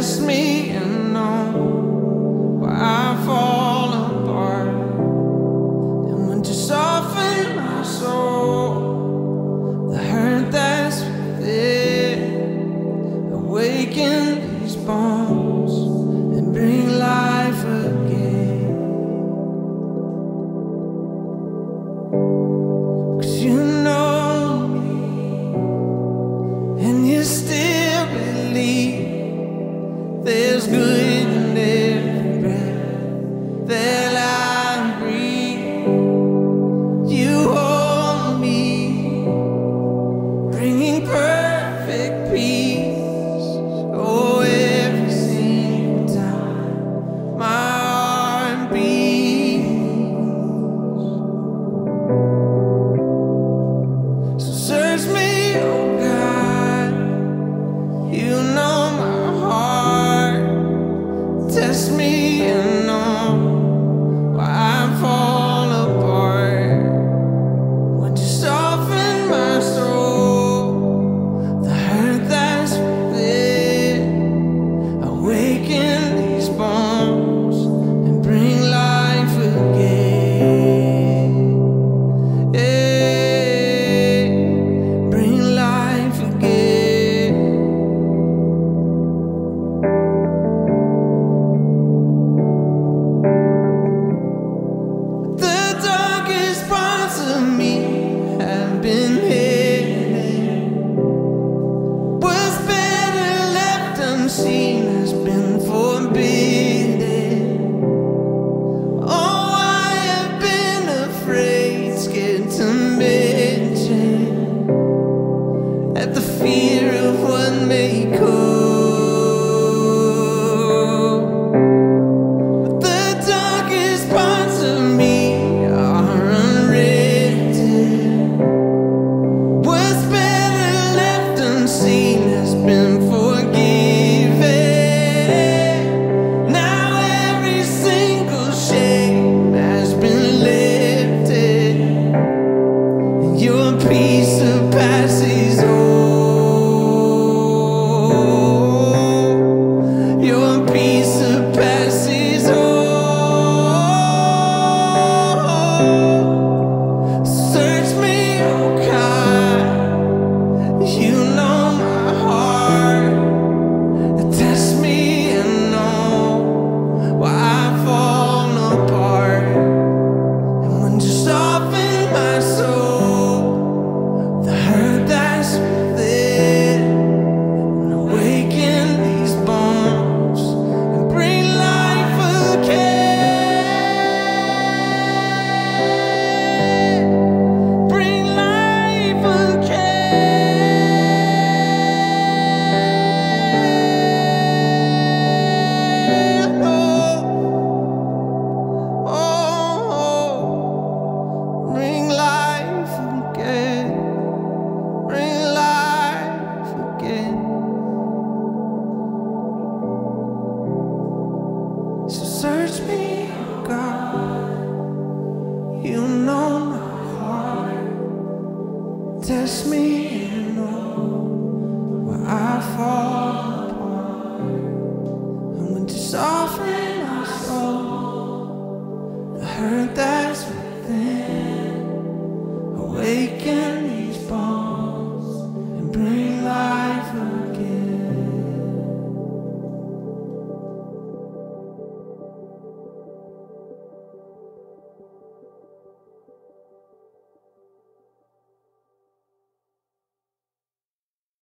Test me me to mention hurt that's within, awaken these bones.